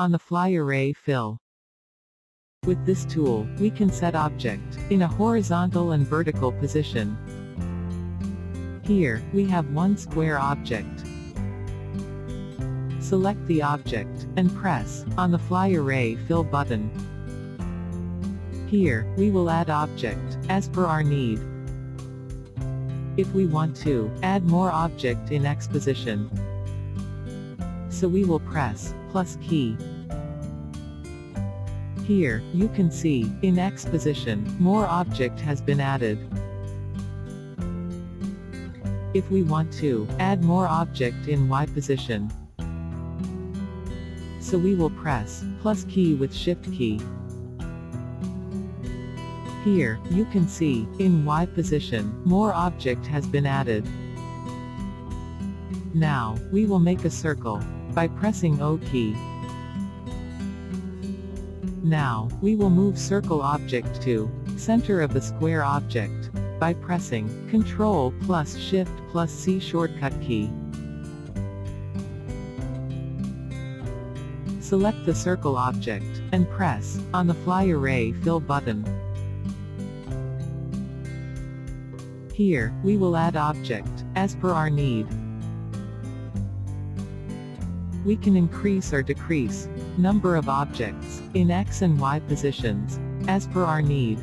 on the fly array fill. With this tool, we can set object in a horizontal and vertical position. Here, we have one square object. Select the object, and press on the fly array fill button. Here, we will add object, as per our need. If we want to, add more object in X position. So we will press, plus key. Here, you can see, in X position, more object has been added. If we want to, add more object in Y position. So we will press, plus key with shift key. Here, you can see, in Y position, more object has been added. Now, we will make a circle, by pressing O key. Now, we will move circle object to, center of the square object, by pressing, Ctrl plus Shift plus C shortcut key. Select the circle object, and press, on the fly array fill button. Here, we will add object, as per our need. We can increase or decrease, number of objects, in X and Y positions, as per our need.